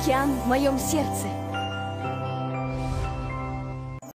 Океан в моем сердце.